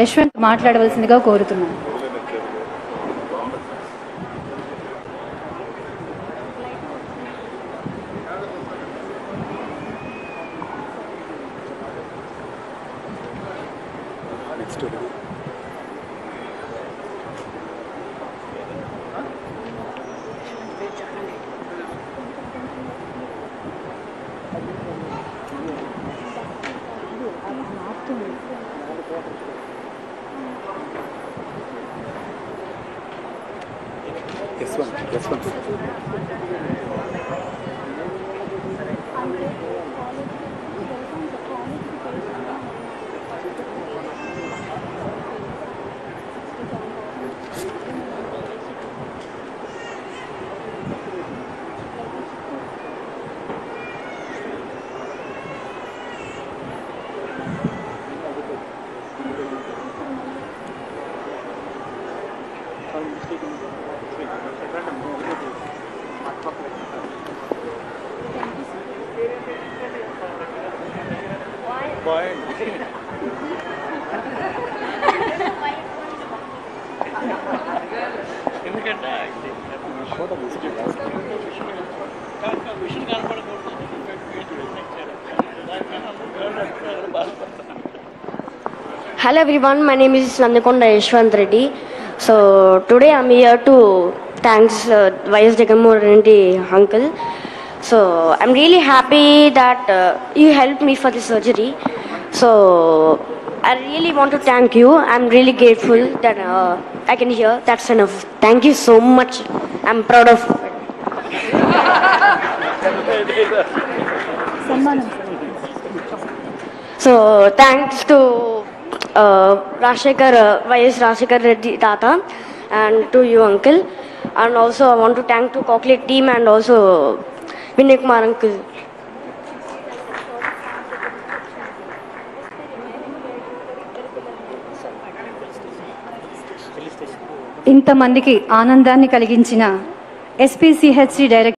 యశ్వంత్ మాట్లాడవలసిందిగా కోరుతున్నాను. నెక్స్ట్ యశ్వంత్ యశ్వంత్ ఎందుకంటే ఫోటో తీసుకుంటా విషయం కనపడకూడదు Hello everyone, my name is Nandakonda Yashwant Reddy. So today I'm here to thanks uh, YS Jagammohan Reddy uncle. So I'm really happy that uh, you helped me for the surgery. So I really want to thank you. I'm really grateful that uh, I can hear. That's enough. Thank you so much. I'm proud of it. So thanks to Rajasekhar YS Rajasekhar Reddy తాత and to you uncle and also I want thank to chocolate team and also Vinay Kumar uncle ఇంతమందికి ఆనందాన్ని కలిగించిన ఎస్పీసీహెచ్సి director